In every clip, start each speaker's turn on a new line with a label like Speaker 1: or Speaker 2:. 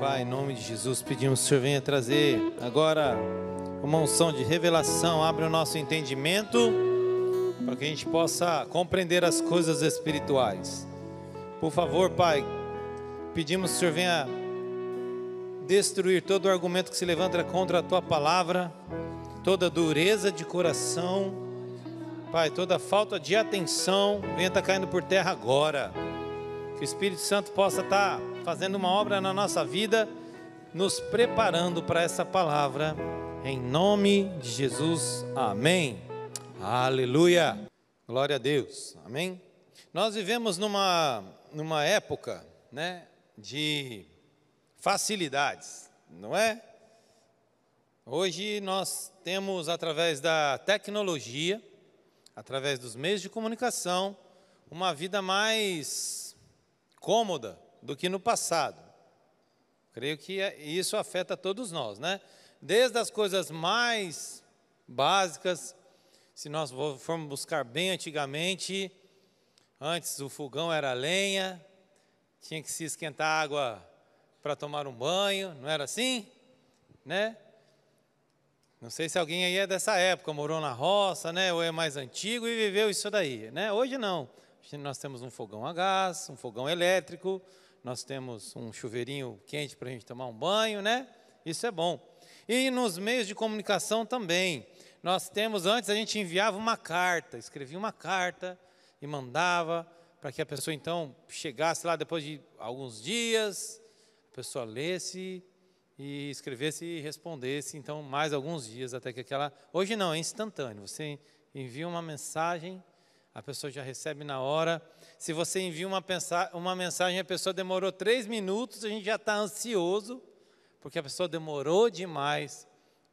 Speaker 1: Pai, em nome de Jesus, pedimos que o Senhor venha trazer agora uma unção de revelação, abre o nosso entendimento para que a gente possa compreender as coisas espirituais. Por favor, Pai, pedimos que o Senhor venha destruir todo o argumento que se levanta contra a tua palavra, toda dureza de coração, Pai, toda falta de atenção, venha estar caindo por terra agora. Que o Espírito Santo possa estar fazendo uma obra na nossa vida, nos preparando para essa palavra, em nome de Jesus, amém. Aleluia, glória a Deus, amém. Nós vivemos numa, numa época, né, de facilidades, não é? Hoje nós temos, através da tecnologia, através dos meios de comunicação, uma vida mais cômoda do que no passado. Creio que é, isso afeta todos nós, né? Desde as coisas mais básicas, se nós formos buscar bem antigamente, antes o fogão era lenha, tinha que se esquentar água para tomar um banho, não era assim? Né? Não sei se alguém aí é dessa época, morou na roça, né? Ou é mais antigo e viveu isso daí, né? Hoje não. Nós temos um fogão a gás, um fogão elétrico, nós temos um chuveirinho quente para a gente tomar um banho, né? Isso é bom. E nos meios de comunicação também. Nós temos, antes a gente enviava uma carta, escrevia uma carta e mandava para que a pessoa então chegasse lá depois de alguns dias, a pessoa lesse e escrevesse e respondesse, então, mais alguns dias até que aquela. Hoje não, é instantâneo. Você envia uma mensagem, a pessoa já recebe na hora. Se você envia uma, uma mensagem a pessoa demorou três minutos, a gente já está ansioso, porque a pessoa demorou demais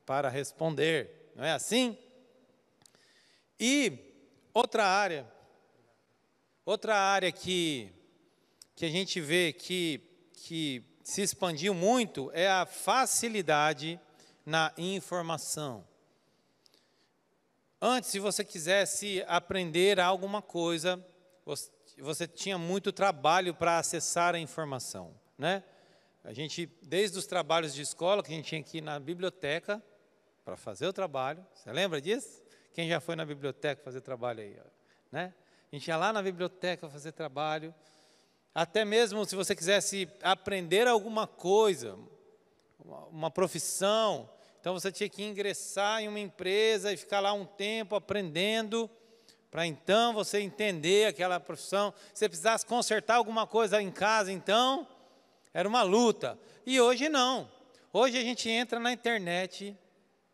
Speaker 1: para responder. Não é assim? E outra área, outra área que, que a gente vê que, que se expandiu muito é a facilidade na informação. Antes, se você quisesse aprender alguma coisa, você tinha muito trabalho para acessar a informação, né? A gente, desde os trabalhos de escola, que a gente tinha que ir na biblioteca para fazer o trabalho, você lembra disso? Quem já foi na biblioteca fazer trabalho aí, né? A gente ia lá na biblioteca fazer trabalho, até mesmo se você quisesse aprender alguma coisa, uma profissão, então você tinha que ingressar em uma empresa e ficar lá um tempo aprendendo, para então você entender aquela profissão. Se precisasse consertar alguma coisa em casa, então, era uma luta. E hoje não. Hoje a gente entra na internet,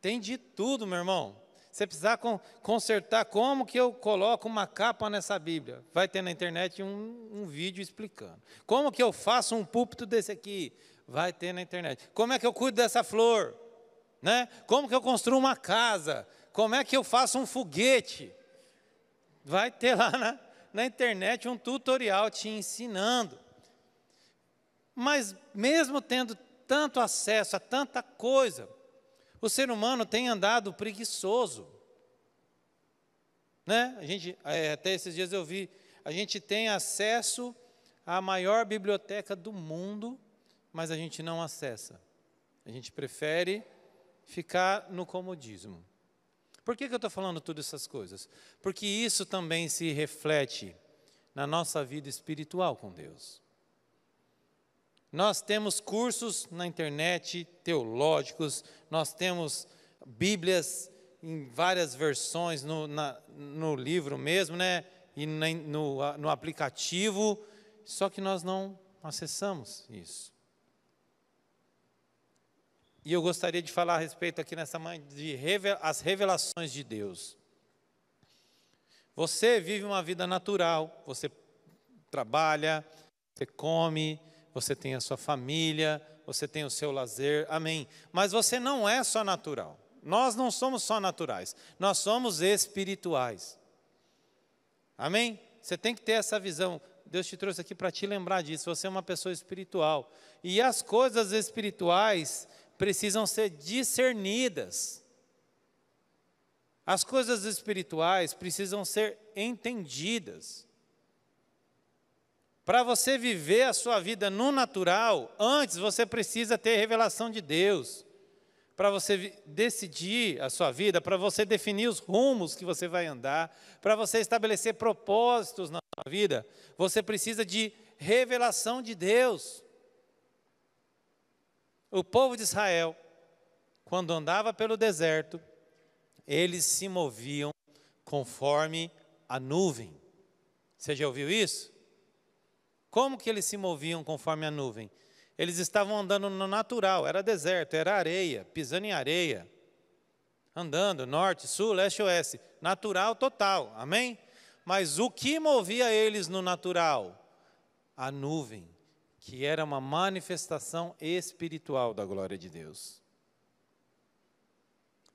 Speaker 1: tem de tudo, meu irmão. Você precisar consertar como que eu coloco uma capa nessa Bíblia. Vai ter na internet um, um vídeo explicando. Como que eu faço um púlpito desse aqui? Vai ter na internet. Como é que eu cuido dessa flor? Né? Como que eu construo uma casa? Como é que eu faço um foguete? Vai ter lá na, na internet um tutorial te ensinando. Mas mesmo tendo tanto acesso a tanta coisa, o ser humano tem andado preguiçoso. Né? A gente, é, até esses dias eu vi, a gente tem acesso à maior biblioteca do mundo, mas a gente não acessa. A gente prefere ficar no comodismo. Por que, que eu estou falando todas essas coisas? Porque isso também se reflete na nossa vida espiritual com Deus. Nós temos cursos na internet teológicos, nós temos Bíblias em várias versões no, na, no livro mesmo, né? E no, no aplicativo, só que nós não acessamos isso. E eu gostaria de falar a respeito aqui nessa manhã de as revelações de Deus. Você vive uma vida natural, você trabalha, você come, você tem a sua família, você tem o seu lazer, amém. Mas você não é só natural. Nós não somos só naturais, nós somos espirituais. Amém? Você tem que ter essa visão. Deus te trouxe aqui para te lembrar disso. Você é uma pessoa espiritual. E as coisas espirituais precisam ser discernidas. As coisas espirituais precisam ser entendidas. Para você viver a sua vida no natural, antes você precisa ter revelação de Deus. Para você decidir a sua vida, para você definir os rumos que você vai andar, para você estabelecer propósitos na sua vida, você precisa de revelação de Deus. O povo de Israel, quando andava pelo deserto, eles se moviam conforme a nuvem. Você já ouviu isso? Como que eles se moviam conforme a nuvem? Eles estavam andando no natural, era deserto, era areia, pisando em areia. Andando norte, sul, leste, oeste, natural total. Amém? Mas o que movia eles no natural? A nuvem, que era uma manifestação espiritual da glória de Deus.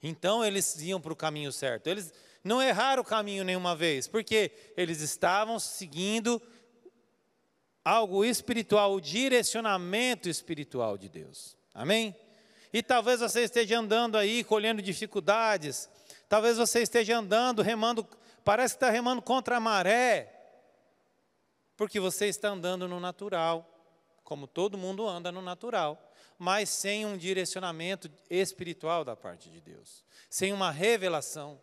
Speaker 1: Então eles iam para o caminho certo. Eles não erraram o caminho nenhuma vez, porque eles estavam seguindo algo espiritual, o direcionamento espiritual de Deus. Amém? E talvez você esteja andando aí, colhendo dificuldades, talvez você esteja andando, remando, parece que está remando contra a maré, porque você está andando no natural, como todo mundo anda no natural mas sem um direcionamento espiritual da parte de Deus, sem uma revelação.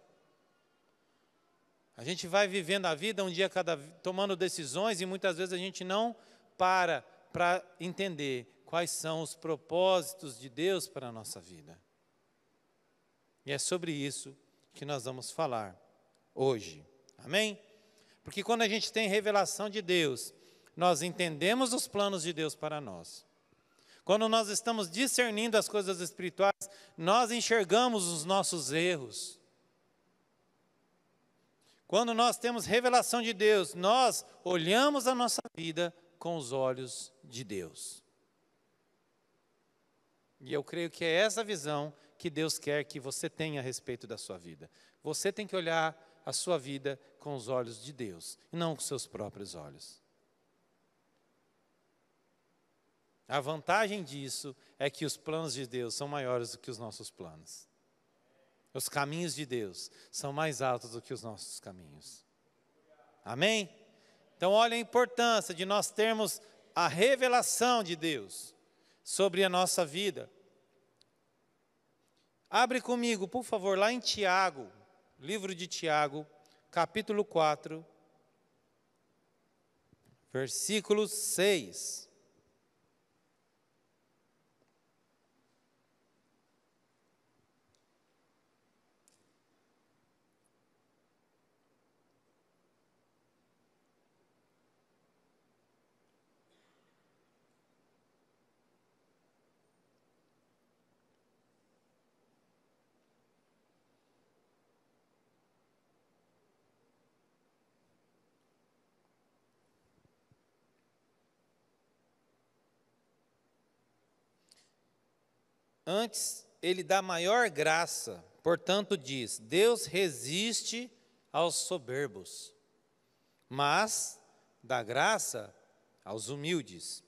Speaker 1: A gente vai vivendo a vida um dia cada tomando decisões e muitas vezes a gente não para para entender quais são os propósitos de Deus para a nossa vida. E é sobre isso que nós vamos falar hoje. Amém? Porque quando a gente tem revelação de Deus, nós entendemos os planos de Deus para nós. Quando nós estamos discernindo as coisas espirituais, nós enxergamos os nossos erros. Quando nós temos revelação de Deus, nós olhamos a nossa vida com os olhos de Deus. E eu creio que é essa visão que Deus quer que você tenha a respeito da sua vida. Você tem que olhar a sua vida com os olhos de Deus, e não com seus próprios olhos. A vantagem disso é que os planos de Deus são maiores do que os nossos planos. Os caminhos de Deus são mais altos do que os nossos caminhos. Amém? Então, olha a importância de nós termos a revelação de Deus sobre a nossa vida. Abre comigo, por favor, lá em Tiago, livro de Tiago, capítulo 4, versículo 6. Antes, ele dá maior graça, portanto, diz: Deus resiste aos soberbos, mas dá graça aos humildes.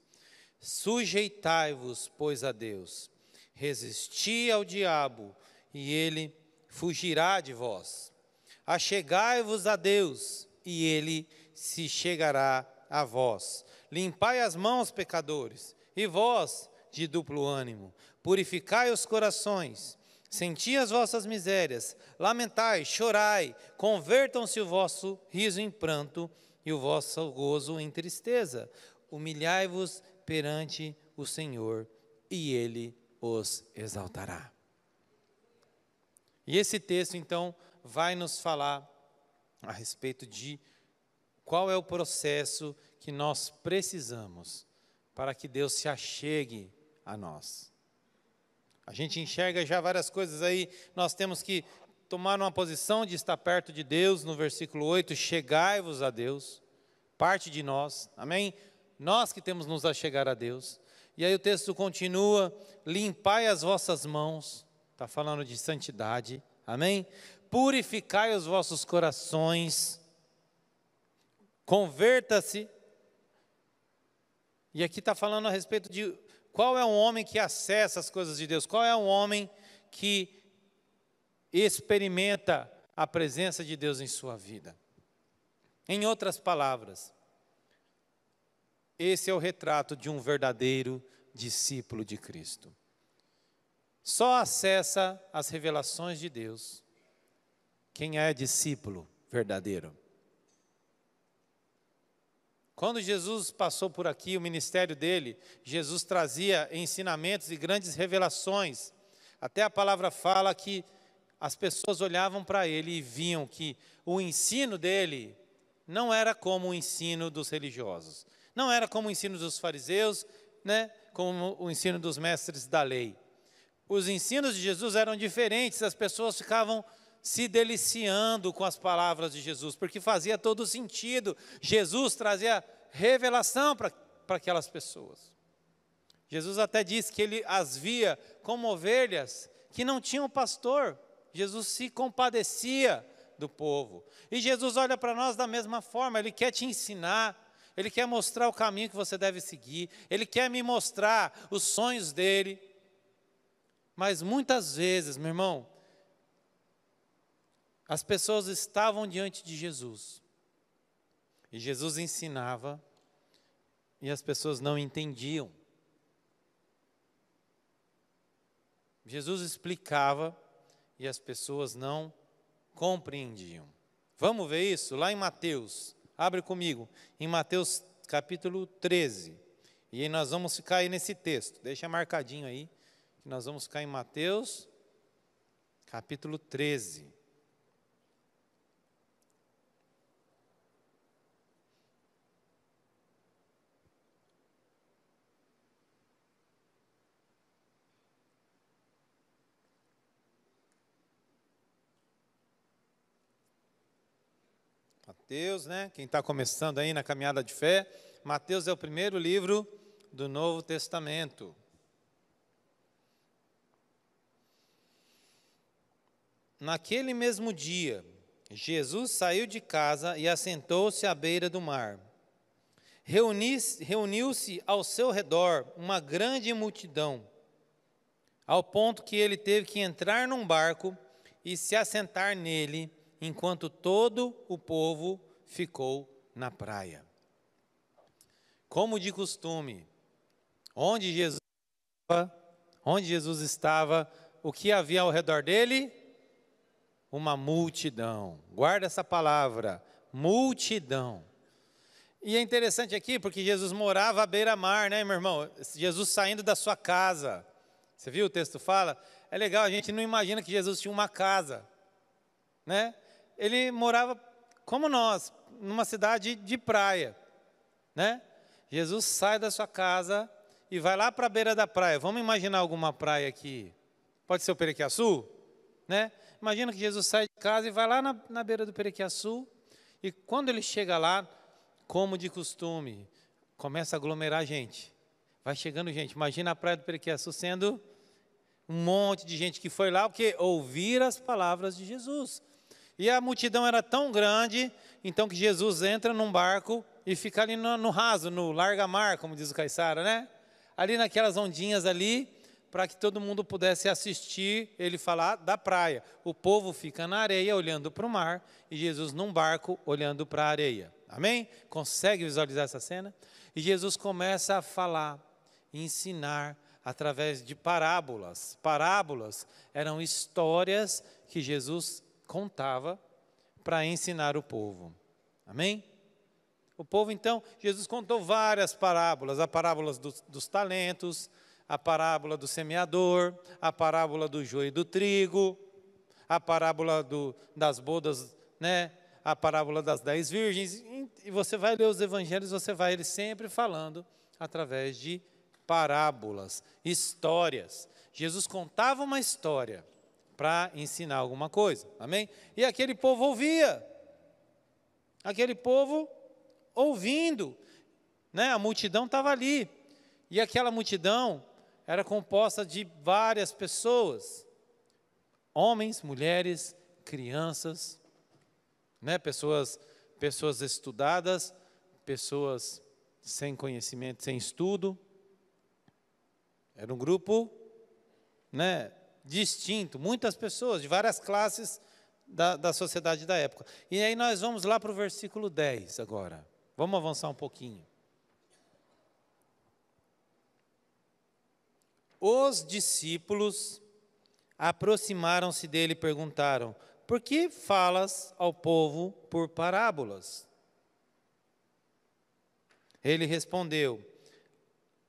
Speaker 1: Sujeitai-vos, pois, a Deus, resisti ao diabo, e ele fugirá de vós. Achegai-vos a Deus, e ele se chegará a vós. Limpai as mãos, pecadores, e vós, de duplo ânimo, purificai os corações, senti as vossas misérias, lamentai, chorai, convertam-se o vosso riso em pranto e o vosso gozo em tristeza. Humilhai-vos perante o Senhor e ele os exaltará. E esse texto, então, vai nos falar a respeito de qual é o processo que nós precisamos para que Deus se achegue a nós. A gente enxerga já várias coisas aí, nós temos que tomar uma posição de estar perto de Deus, no versículo 8, chegai-vos a Deus, parte de nós, amém? Nós que temos nos a chegar a Deus. E aí o texto continua: limpai as vossas mãos, está falando de santidade, amém? Purificai os vossos corações, converta-se. E aqui está falando a respeito de qual é um homem que acessa as coisas de Deus? Qual é um homem que experimenta a presença de Deus em sua vida? Em outras palavras, Esse é o retrato de um verdadeiro discípulo de Cristo. Só acessa as revelações de Deus quem é discípulo verdadeiro. Quando Jesus passou por aqui, o ministério dele, Jesus trazia ensinamentos e grandes revelações. Até a palavra fala que as pessoas olhavam para ele e viam que o ensino dele não era como o ensino dos religiosos, não era como o ensino dos fariseus, né, como o ensino dos mestres da lei. Os ensinos de Jesus eram diferentes, as pessoas ficavam se deliciando com as palavras de Jesus, porque fazia todo sentido. Jesus trazia revelação para aquelas pessoas. Jesus até disse que ele as via como ovelhas que não tinham pastor. Jesus se compadecia do povo. E Jesus olha para nós da mesma forma, ele quer te ensinar, ele quer mostrar o caminho que você deve seguir, ele quer me mostrar os sonhos dele. Mas muitas vezes, meu irmão, as pessoas estavam diante de Jesus. E Jesus ensinava e as pessoas não entendiam. Jesus explicava e as pessoas não compreendiam. Vamos ver isso lá em Mateus. Abre comigo, em Mateus capítulo 13. E aí nós vamos ficar aí nesse texto. Deixa marcadinho aí, que nós vamos ficar em Mateus capítulo 13. Mateus, né? Quem está começando aí na caminhada de fé, Mateus é o primeiro livro do Novo Testamento. Naquele mesmo dia, Jesus saiu de casa e assentou-se à beira do mar. Reuniu-se ao seu redor uma grande multidão, ao ponto que ele teve que entrar num barco e se assentar nele enquanto todo o povo ficou na praia. Como de costume, onde Jesus estava, onde Jesus estava, o que havia ao redor dele? Uma multidão. Guarda essa palavra, multidão. E é interessante aqui porque Jesus morava à beira-mar, né, meu irmão? Jesus saindo da sua casa. Você viu o texto fala? É legal, a gente não imagina que Jesus tinha uma casa, né? Ele morava como nós, numa cidade de praia, né? Jesus sai da sua casa e vai lá para a beira da praia. Vamos imaginar alguma praia aqui? Pode ser o Perequiaçu, né? Imagina que Jesus sai de casa e vai lá na, na beira do Perequiaçu e quando ele chega lá, como de costume, começa a aglomerar gente. Vai chegando gente. Imagina a praia do Perequiaçu sendo um monte de gente que foi lá porque ouvir as palavras de Jesus. E a multidão era tão grande, então que Jesus entra num barco e fica ali no, no raso, no larga-mar, como diz o Caissara, né? Ali naquelas ondinhas ali, para que todo mundo pudesse assistir ele falar da praia. O povo fica na areia olhando para o mar e Jesus num barco olhando para a areia. Amém? Consegue visualizar essa cena? E Jesus começa a falar, ensinar através de parábolas. Parábolas eram histórias que Jesus contava para ensinar o povo. Amém? O povo, então, Jesus contou várias parábolas: a parábola dos, dos talentos, a parábola do semeador, a parábola do joio e do trigo, a parábola do, das bodas, né? a parábola das dez virgens. E você vai ler os evangelhos, você vai ele sempre falando através de parábolas, histórias. Jesus contava uma história para ensinar alguma coisa. Amém? E aquele povo ouvia. Aquele povo ouvindo. Né? A multidão estava ali. E aquela multidão era composta de várias pessoas. Homens, mulheres, crianças, né? pessoas, pessoas estudadas, pessoas sem conhecimento, sem estudo. Era um grupo né, distinto, muitas pessoas de várias classes da, da sociedade da época. E aí nós vamos lá para o versículo 10 agora. Vamos avançar um pouquinho. Os discípulos aproximaram-se dele e perguntaram: Por que falas ao povo por parábolas? Ele respondeu: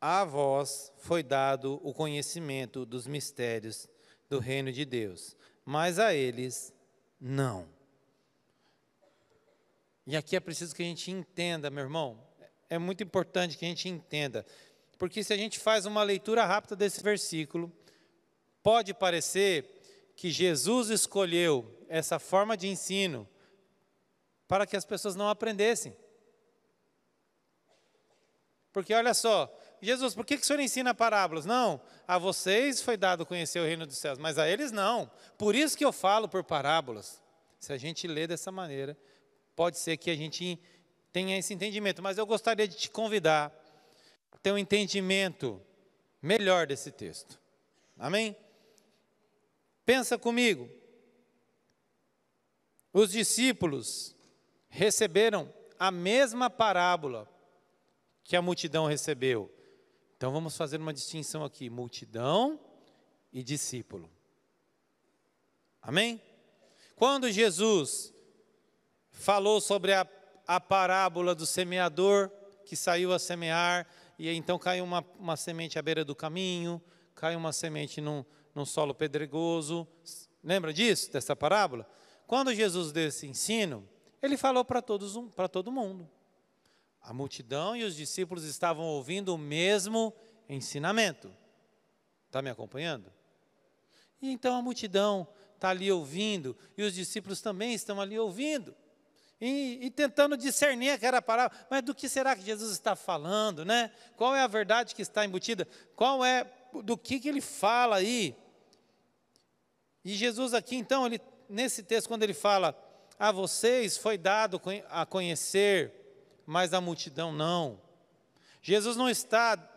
Speaker 1: A vós foi dado o conhecimento dos mistérios do reino de Deus, mas a eles não. E aqui é preciso que a gente entenda, meu irmão, é muito importante que a gente entenda, porque se a gente faz uma leitura rápida desse versículo, pode parecer que Jesus escolheu essa forma de ensino para que as pessoas não aprendessem. Porque olha só, Jesus, por que, que o Senhor ensina parábolas? Não, a vocês foi dado conhecer o reino dos céus, mas a eles não. Por isso que eu falo por parábolas. Se a gente lê dessa maneira, pode ser que a gente tenha esse entendimento. Mas eu gostaria de te convidar a ter um entendimento melhor desse texto. Amém? Pensa comigo. Os discípulos receberam a mesma parábola que a multidão recebeu. Então vamos fazer uma distinção aqui: multidão e discípulo. Amém? Quando Jesus falou sobre a, a parábola do semeador que saiu a semear, e então caiu uma, uma semente à beira do caminho, caiu uma semente num, num solo pedregoso. Lembra disso, dessa parábola? Quando Jesus deu esse ensino, ele falou para todo mundo. A multidão e os discípulos estavam ouvindo o mesmo ensinamento. Está me acompanhando? E então a multidão está ali ouvindo, e os discípulos também estão ali ouvindo. E, e, tentando discernir aquela palavra, mas do que será que Jesus está falando, né? Qual é a verdade que está embutida? Qual é, do que, que ele fala aí? E Jesus aqui, então, ele, nesse texto, quando ele fala, a vocês foi dado a conhecer mas a multidão não. Jesus não está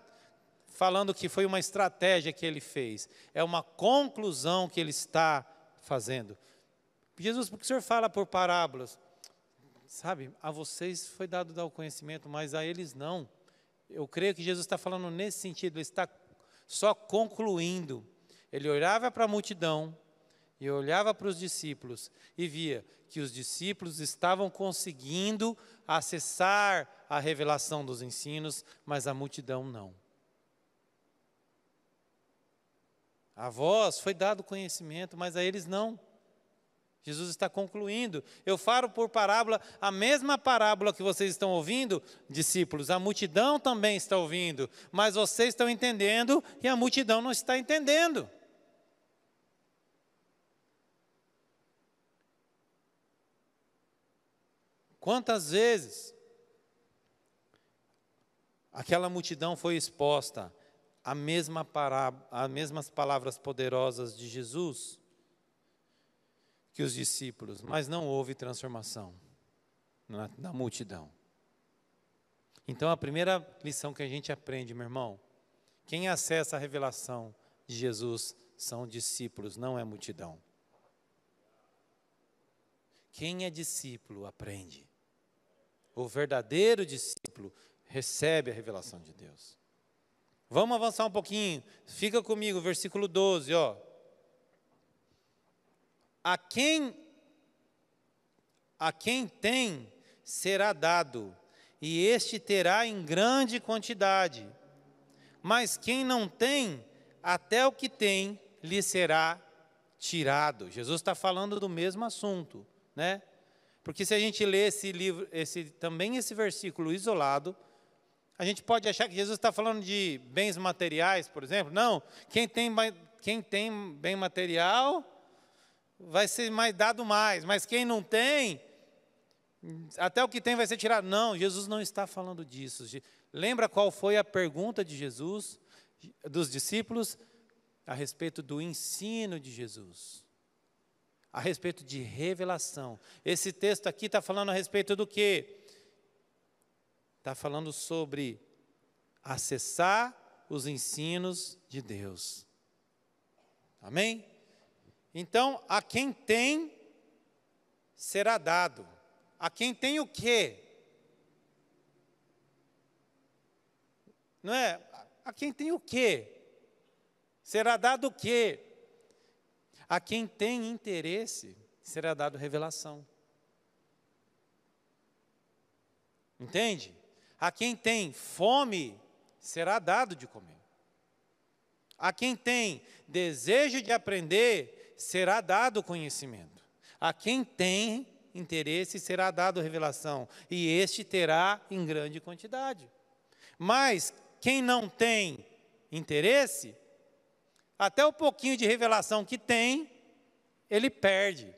Speaker 1: falando que foi uma estratégia que ele fez, é uma conclusão que ele está fazendo. Jesus, por que o senhor fala por parábolas? Sabe, a vocês foi dado dar o conhecimento, mas a eles não. Eu creio que Jesus está falando nesse sentido, ele está só concluindo. Ele olhava para a multidão e olhava para os discípulos e via que os discípulos estavam conseguindo acessar a revelação dos ensinos, mas a multidão não. A vós foi dado conhecimento, mas a eles não. Jesus está concluindo. Eu falo por parábola, a mesma parábola que vocês estão ouvindo, discípulos, a multidão também está ouvindo, mas vocês estão entendendo e a multidão não está entendendo. Quantas vezes aquela multidão foi exposta à mesma às mesmas palavras poderosas de Jesus que os discípulos, mas não houve transformação na, na multidão. Então, a primeira lição que a gente aprende, meu irmão, quem acessa a revelação de Jesus são discípulos, não é multidão. Quem é discípulo aprende. O verdadeiro discípulo recebe a revelação de Deus. Vamos avançar um pouquinho. Fica comigo, versículo 12, ó. A quem a quem tem será dado, e este terá em grande quantidade. Mas quem não tem, até o que tem lhe será tirado. Jesus está falando do mesmo assunto, né? Porque se a gente lê esse livro, esse, também esse versículo isolado, a gente pode achar que Jesus está falando de bens materiais, por exemplo. Não, quem tem, quem tem bem material vai ser mais dado mais, mas quem não tem, até o que tem vai ser tirado. Não, Jesus não está falando disso. Lembra qual foi a pergunta de Jesus, dos discípulos, a respeito do ensino de Jesus? A respeito de revelação. Esse texto aqui está falando a respeito do quê? Está falando sobre acessar os ensinos de Deus. Amém? Então, a quem tem, será dado. A quem tem o quê? Não é? A quem tem o quê? será dado o quê? A quem tem interesse, será dado revelação. Entende? A quem tem fome, será dado de comer. A quem tem desejo de aprender, será dado conhecimento. A quem tem interesse, será dado revelação, e este terá em grande quantidade. Mas quem não tem interesse, até o pouquinho de revelação que tem, ele perde.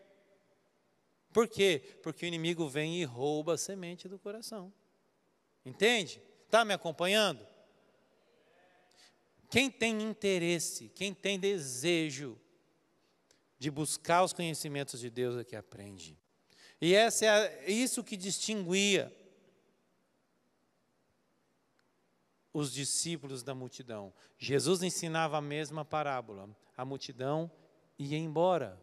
Speaker 1: Por quê? Porque o inimigo vem e rouba a semente do coração. Entende? Está me acompanhando? Quem tem interesse, quem tem desejo de buscar os conhecimentos de Deus é que aprende. E essa é a, isso que distinguia os discípulos da multidão. Jesus ensinava a mesma parábola, a multidão ia embora.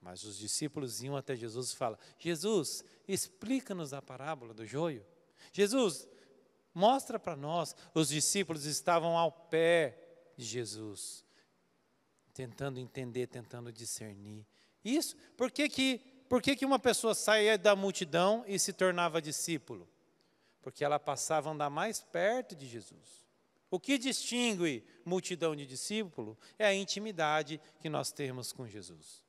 Speaker 1: Mas os discípulos iam até Jesus e falam: Jesus, explica-nos a parábola do joio. Jesus, Mostra para nós. Os discípulos estavam ao pé de Jesus, tentando entender, tentando discernir. Isso, por que, que, por que, que uma pessoa saía da multidão e se tornava discípulo? Porque ela passava a andar mais perto de Jesus. O que distingue multidão de discípulo é a intimidade que nós temos com Jesus.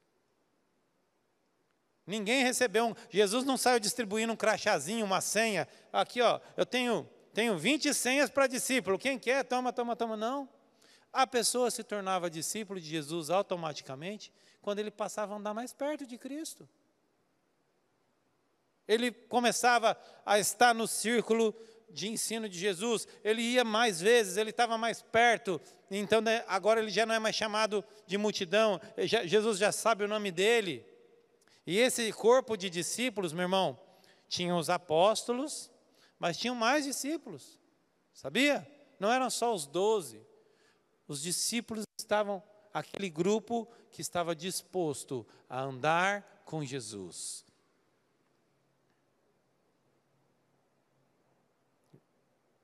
Speaker 1: Ninguém recebeu um. Jesus não saiu distribuindo um crachazinho, uma senha. Aqui, ó, eu tenho tenho 20 senhas para discípulo. Quem quer, toma, toma, toma. Não. A pessoa se tornava discípulo de Jesus automaticamente quando ele passava a andar mais perto de Cristo. Ele começava a estar no círculo de ensino de Jesus, ele ia mais vezes, ele estava mais perto, então né, agora ele já não é mais chamado de multidão, já, Jesus já sabe o nome dele. E esse corpo de discípulos, meu irmão, tinha os apóstolos, mas tinham mais discípulos, sabia? Não eram só os doze. Os discípulos estavam, aquele grupo que estava disposto a andar com Jesus.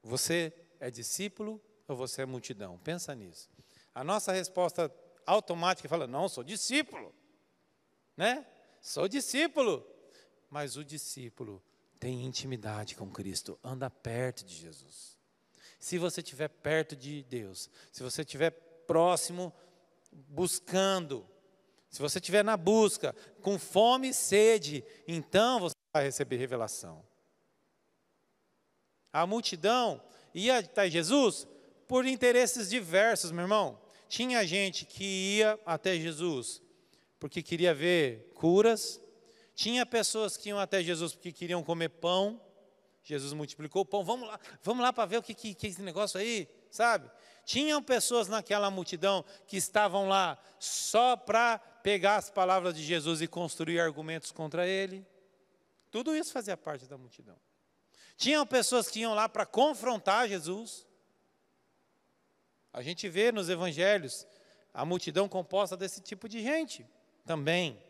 Speaker 1: Você é discípulo ou você é multidão? Pensa nisso. A nossa resposta automática fala: não, sou discípulo. Né? Sou discípulo. Mas o discípulo tem intimidade com Cristo, anda perto de Jesus. Se você estiver perto de Deus, se você estiver próximo, buscando, se você estiver na busca, com fome e sede, então você vai receber revelação. A multidão ia até Jesus por interesses diversos, meu irmão. Tinha gente que ia até Jesus porque queria ver curas, tinha pessoas que iam até Jesus porque queriam comer pão. Jesus multiplicou o pão. Vamos lá, vamos lá para ver o que, que, que é esse negócio aí, sabe? Tinham pessoas naquela multidão que estavam lá só para pegar as palavras de Jesus e construir argumentos contra ele. Tudo isso fazia parte da multidão. Tinham pessoas que iam lá para confrontar Jesus. A gente vê nos evangelhos a multidão composta desse tipo de gente também,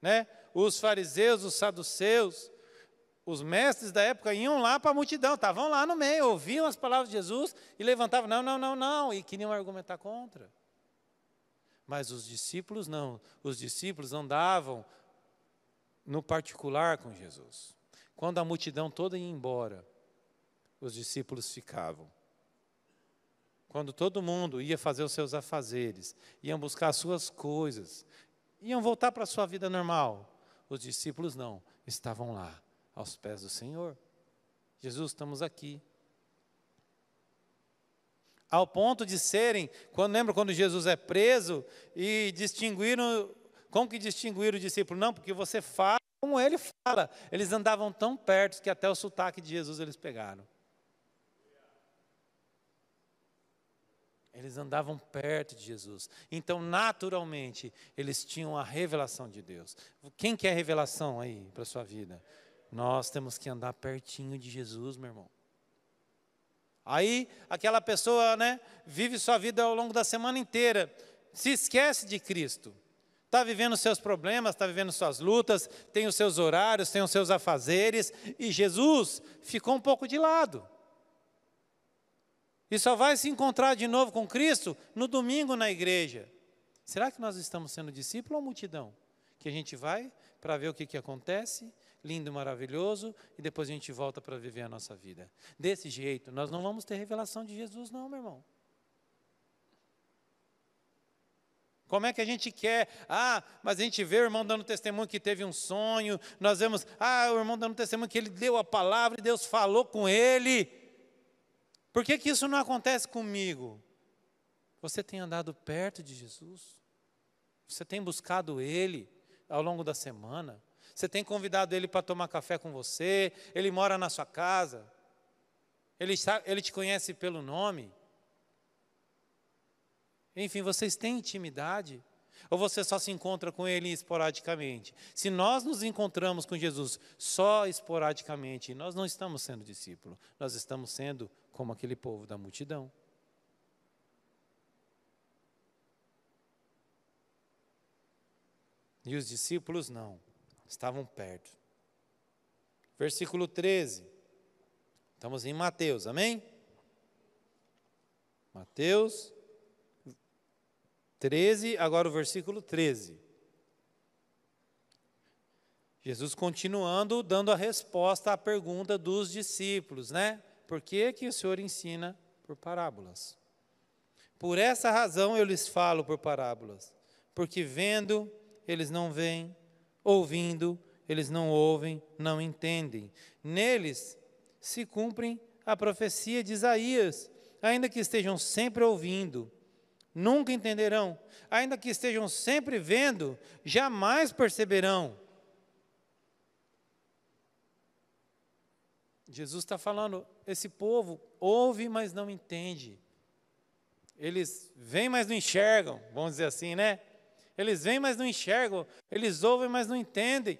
Speaker 1: né? os fariseus, os saduceus, os mestres da época iam lá para a multidão, estavam lá no meio, ouviam as palavras de Jesus e levantavam, não, não, não, não, e queriam argumentar contra. Mas os discípulos não, os discípulos andavam no particular com Jesus. Quando a multidão toda ia embora, os discípulos ficavam. Quando todo mundo ia fazer os seus afazeres, iam buscar as suas coisas, iam voltar para a sua vida normal, os discípulos não, estavam lá, aos pés do Senhor. Jesus, estamos aqui. Ao ponto de serem, quando lembra quando Jesus é preso e distinguiram, como que distinguiram o discípulo? Não, porque você fala como ele fala. Eles andavam tão perto que até o sotaque de Jesus eles pegaram. Eles andavam perto de Jesus. Então, naturalmente, eles tinham a revelação de Deus. Quem quer revelação aí para a sua vida? Nós temos que andar pertinho de Jesus, meu irmão. Aí, aquela pessoa, né, vive sua vida ao longo da semana inteira, se esquece de Cristo. Está vivendo seus problemas, está vivendo suas lutas, tem os seus horários, tem os seus afazeres, e Jesus ficou um pouco de lado. E só vai se encontrar de novo com Cristo no domingo na igreja. Será que nós estamos sendo discípulo ou multidão? Que a gente vai para ver o que, que acontece, lindo, maravilhoso, e depois a gente volta para viver a nossa vida. Desse jeito, nós não vamos ter revelação de Jesus, não, meu irmão. Como é que a gente quer? Ah, mas a gente vê o irmão dando testemunho que teve um sonho, nós vemos, ah, o irmão dando testemunho que ele deu a palavra e Deus falou com ele. Por que, que isso não acontece comigo? Você tem andado perto de Jesus? Você tem buscado Ele ao longo da semana? Você tem convidado Ele para tomar café com você? Ele mora na sua casa? Ele, ele te conhece pelo nome? Enfim, vocês têm intimidade? Ou você só se encontra com Ele esporadicamente? Se nós nos encontramos com Jesus só esporadicamente, nós não estamos sendo discípulos, nós estamos sendo como aquele povo da multidão. E os discípulos não, estavam perto. Versículo 13. Estamos em Mateus, amém? Mateus 13, agora o versículo 13. Jesus continuando dando a resposta à pergunta dos discípulos, né? Por que, que o Senhor ensina por parábolas? Por essa razão eu lhes falo por parábolas, porque vendo eles não veem, ouvindo eles não ouvem, não entendem. Neles se cumprem a profecia de Isaías, ainda que estejam sempre ouvindo, nunca entenderão. Ainda que estejam sempre vendo, jamais perceberão. Jesus está falando, esse povo ouve, mas não entende. Eles veem, mas não enxergam, vamos dizer assim, né? Eles veem, mas não enxergam. Eles ouvem, mas não entendem.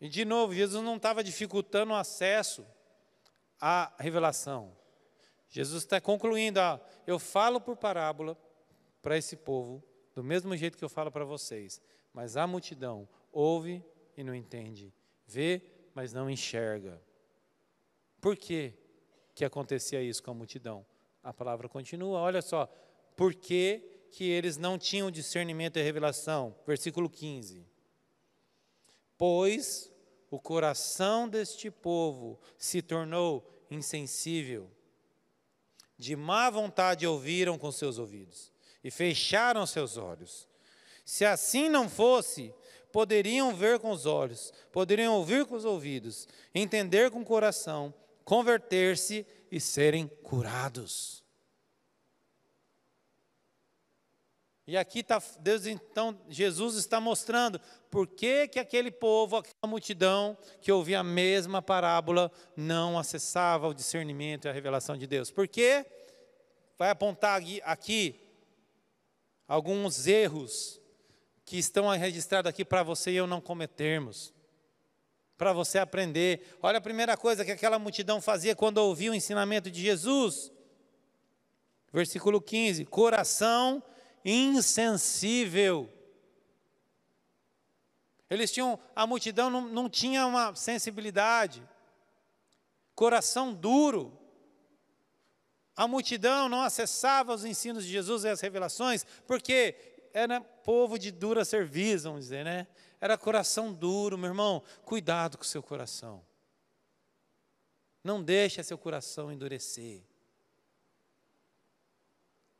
Speaker 1: E de novo, Jesus não estava dificultando o acesso a revelação. Jesus está concluindo, eu falo por parábola para esse povo, do mesmo jeito que eu falo para vocês, mas a multidão ouve e não entende, vê, mas não enxerga. Por que, que acontecia isso com a multidão? A palavra continua, olha só, por que, que eles não tinham discernimento e revelação? Versículo 15. Pois o coração deste povo se tornou insensível. De má vontade ouviram com seus ouvidos e fecharam seus olhos. Se assim não fosse, poderiam ver com os olhos, poderiam ouvir com os ouvidos, entender com o coração, converter-se e serem curados. E aqui está Deus, então, Jesus está mostrando por que, que aquele povo, aquela multidão que ouvia a mesma parábola, não acessava o discernimento e a revelação de Deus. Por quê? Vai apontar aqui alguns erros que estão registrados aqui para você e eu não cometermos. Para você aprender. Olha a primeira coisa que aquela multidão fazia quando ouvia o ensinamento de Jesus. Versículo 15: coração insensível. Eles tinham, a multidão não, não tinha uma sensibilidade, coração duro. A multidão não acessava os ensinos de Jesus e as revelações, porque era povo de dura serviço, vamos dizer, né? Era coração duro, meu irmão. Cuidado com o seu coração. Não deixe seu coração endurecer.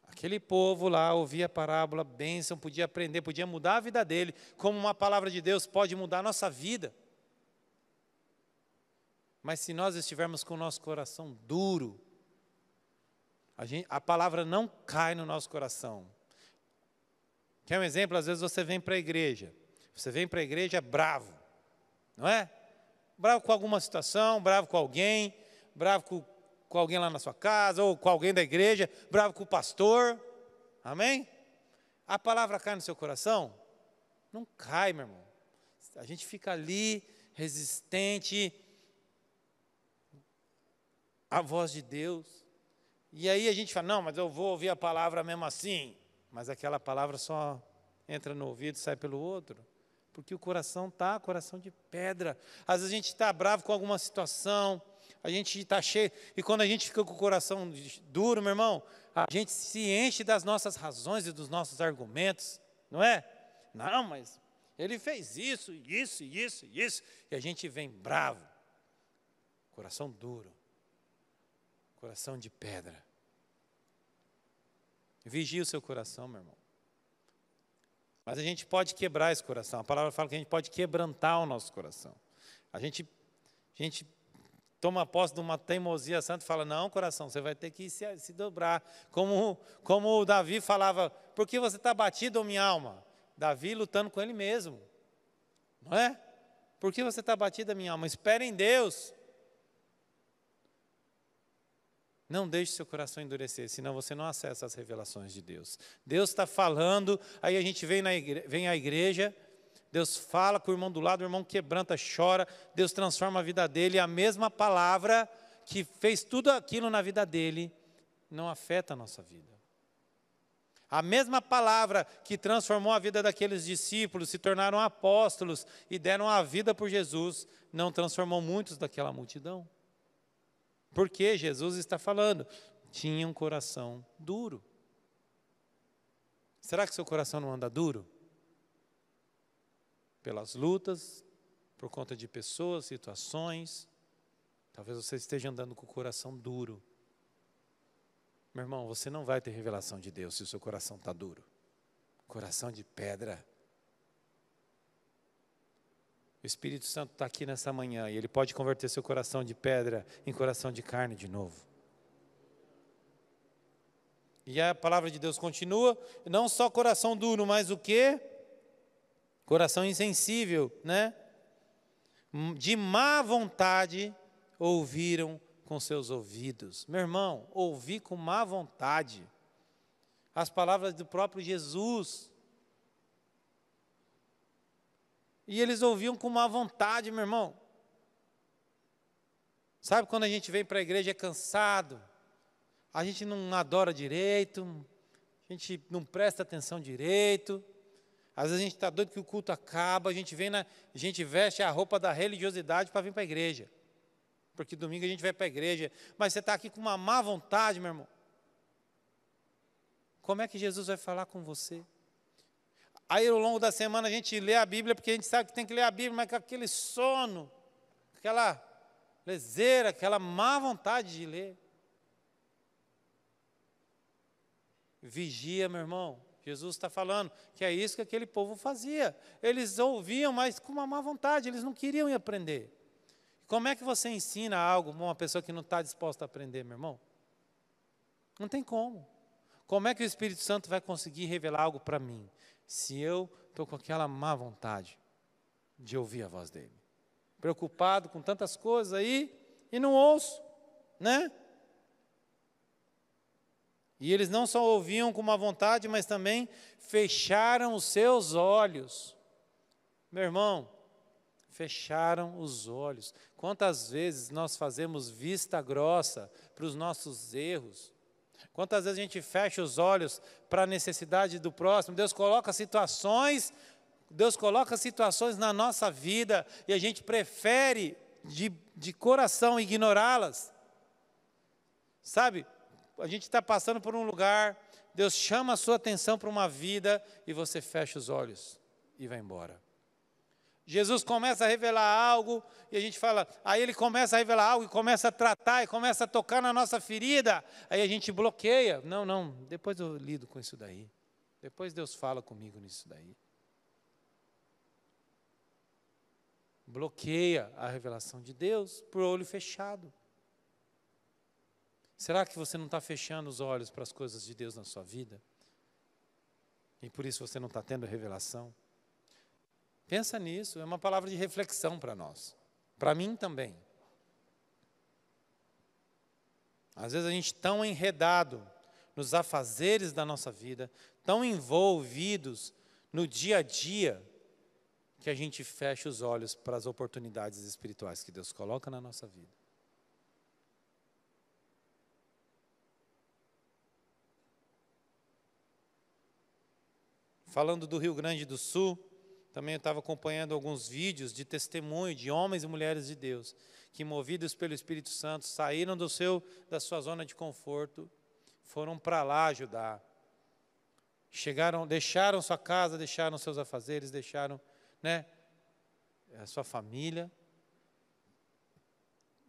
Speaker 1: Aquele povo lá ouvia a parábola, bênção, podia aprender, podia mudar a vida dele, como uma palavra de Deus pode mudar a nossa vida. Mas se nós estivermos com o nosso coração duro, a, gente, a palavra não cai no nosso coração. Quer um exemplo? Às vezes você vem para a igreja, você vem para a igreja bravo, não é? Bravo com alguma situação, bravo com alguém, bravo com com alguém lá na sua casa, ou com alguém da igreja, bravo com o pastor. Amém? A palavra cai no seu coração? Não cai, meu irmão. A gente fica ali, resistente à voz de Deus. E aí a gente fala: não, mas eu vou ouvir a palavra mesmo assim. Mas aquela palavra só entra no ouvido e sai pelo outro. Porque o coração está coração de pedra. Às vezes a gente está bravo com alguma situação, a gente está cheio, e quando a gente fica com o coração duro, meu irmão, a gente se enche das nossas razões e dos nossos argumentos, não é? Não, mas ele fez isso, isso, isso, isso, e a gente vem bravo. Coração duro, coração de pedra. Vigie o seu coração, meu irmão. Mas a gente pode quebrar esse coração. A palavra fala que a gente pode quebrantar o nosso coração. A gente, a gente toma posse de uma teimosia santa e fala: Não, coração, você vai ter que se, se dobrar. Como, como o Davi falava: Por que você está batido, minha alma? Davi lutando com ele mesmo. Não é? Por que você está batido, minha alma? Espere em Deus. Não deixe seu coração endurecer, senão você não acessa as revelações de Deus. Deus está falando, aí a gente vem, na igreja, vem à igreja, Deus fala com o irmão do lado, o irmão quebranta, chora, Deus transforma a vida dele, e a mesma palavra que fez tudo aquilo na vida dele não afeta a nossa vida. A mesma palavra que transformou a vida daqueles discípulos, se tornaram apóstolos e deram a vida por Jesus, não transformou muitos daquela multidão. Porque Jesus está falando, tinha um coração duro. Será que seu coração não anda duro? Pelas lutas, por conta de pessoas, situações. Talvez você esteja andando com o coração duro. Meu irmão, você não vai ter revelação de Deus se o seu coração está duro. Coração de pedra. O Espírito Santo está aqui nessa manhã e ele pode converter seu coração de pedra em coração de carne de novo. E a palavra de Deus continua, não só coração duro, mas o que? Coração insensível, né? De má vontade ouviram com seus ouvidos. Meu irmão, ouvi com má vontade as palavras do próprio Jesus. E eles ouviam com má vontade, meu irmão. Sabe quando a gente vem para a igreja é cansado, a gente não adora direito, a gente não presta atenção direito, às vezes a gente está doido que o culto acaba, a gente vem na, a gente veste a roupa da religiosidade para vir para a igreja. Porque domingo a gente vai para a igreja, mas você está aqui com uma má vontade, meu irmão. Como é que Jesus vai falar com você? Aí ao longo da semana a gente lê a Bíblia, porque a gente sabe que tem que ler a Bíblia, mas com aquele sono, aquela leseira, aquela má vontade de ler. Vigia, meu irmão. Jesus está falando que é isso que aquele povo fazia. Eles ouviam, mas com uma má vontade, eles não queriam ir aprender. Como é que você ensina algo a uma pessoa que não está disposta a aprender, meu irmão? Não tem como. Como é que o Espírito Santo vai conseguir revelar algo para mim? se eu estou com aquela má vontade de ouvir a voz dele. Preocupado com tantas coisas aí e não ouço, né? E eles não só ouviam com má vontade, mas também fecharam os seus olhos. Meu irmão, fecharam os olhos. Quantas vezes nós fazemos vista grossa para os nossos erros? Quantas vezes a gente fecha os olhos para a necessidade do próximo? Deus coloca situações, Deus coloca situações na nossa vida e a gente prefere de, de coração ignorá-las. Sabe, a gente está passando por um lugar, Deus chama a sua atenção para uma vida e você fecha os olhos e vai embora. Jesus começa a revelar algo e a gente fala, aí ele começa a revelar algo e começa a tratar e começa a tocar na nossa ferida, aí a gente bloqueia. Não, não, depois eu lido com isso daí. Depois Deus fala comigo nisso daí. Bloqueia a revelação de Deus por olho fechado. Será que você não está fechando os olhos para as coisas de Deus na sua vida? E por isso você não está tendo revelação? Pensa nisso, é uma palavra de reflexão para nós. Para mim também. Às vezes a gente tão enredado nos afazeres da nossa vida, tão envolvidos no dia a dia, que a gente fecha os olhos para as oportunidades espirituais que Deus coloca na nossa vida. Falando do Rio Grande do Sul, também eu estava acompanhando alguns vídeos de testemunho de homens e mulheres de Deus que, movidos pelo Espírito Santo, saíram do seu, da sua zona de conforto, foram para lá ajudar. Chegaram, deixaram sua casa, deixaram seus afazeres, deixaram né, a sua família,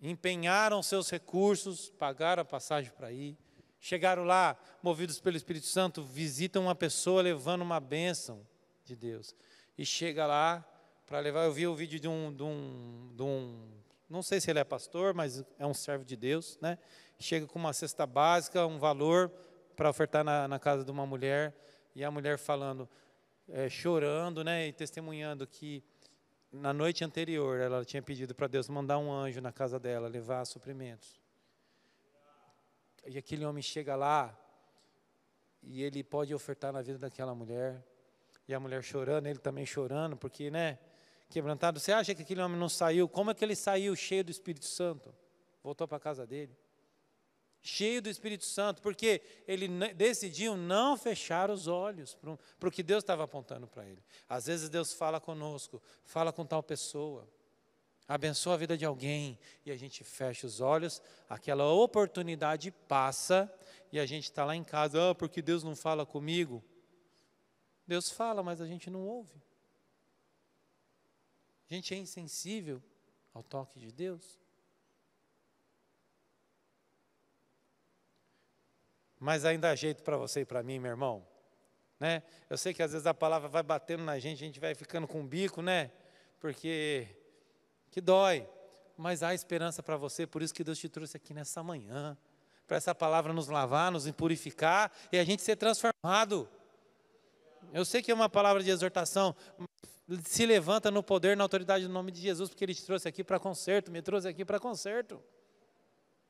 Speaker 1: empenharam seus recursos, pagaram a passagem para ir. Chegaram lá, movidos pelo Espírito Santo, visitam uma pessoa levando uma bênção de Deus. E chega lá para levar. Eu vi o vídeo de um, de um, de um não sei se ele é pastor, mas é um servo de Deus, né? Chega com uma cesta básica, um valor para ofertar na, na, casa de uma mulher, e a mulher falando, é, chorando, né? E testemunhando que na noite anterior ela tinha pedido para Deus mandar um anjo na casa dela, levar suprimentos. E aquele homem chega lá, e ele pode ofertar na vida daquela mulher, e a mulher chorando, ele também chorando, porque, né? quebrantado. Você acha que aquele homem não saiu? Como é que ele saiu cheio do Espírito Santo? Voltou para a casa dele. Cheio do Espírito Santo, porque ele decidiu não fechar os olhos para o que Deus estava apontando para ele. Às vezes Deus fala conosco, fala com tal pessoa, abençoa a vida de alguém, e a gente fecha os olhos, aquela oportunidade passa, e a gente está lá em casa, ah, porque Deus não fala comigo. Deus fala, mas a gente não ouve. A gente é insensível ao toque de Deus. Mas ainda há jeito para você e para mim, meu irmão. Né? Eu sei que às vezes a palavra vai batendo na gente, a gente vai ficando com o bico, né? Porque que dói. Mas há esperança para você, por isso que Deus te trouxe aqui nessa manhã. Para essa palavra nos lavar, nos purificar e a gente ser transformado. Eu sei que é uma palavra de exortação, se levanta no poder, na autoridade do nome de Jesus, porque Ele te trouxe aqui para conserto, me trouxe aqui para conserto.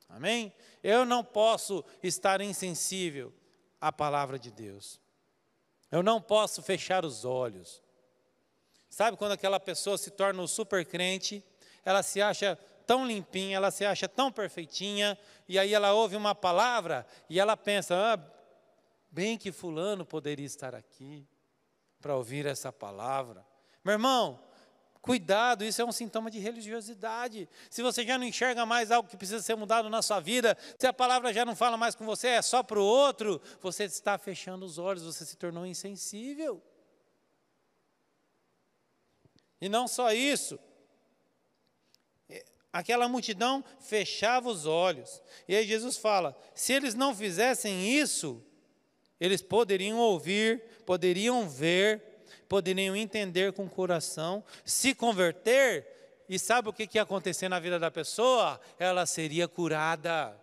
Speaker 1: Amém? Eu não posso estar insensível à palavra de Deus. Eu não posso fechar os olhos. Sabe quando aquela pessoa se torna um super crente, ela se acha tão limpinha, ela se acha tão perfeitinha, e aí ela ouve uma palavra e ela pensa: ah, bem que Fulano poderia estar aqui para ouvir essa palavra. Meu irmão, cuidado, isso é um sintoma de religiosidade. Se você já não enxerga mais algo que precisa ser mudado na sua vida, se a palavra já não fala mais com você, é só para o outro, você está fechando os olhos, você se tornou insensível. E não só isso, aquela multidão fechava os olhos. E aí Jesus fala: se eles não fizessem isso, eles poderiam ouvir, poderiam ver, poderiam entender com o coração, se converter, e sabe o que ia acontecer na vida da pessoa? Ela seria curada.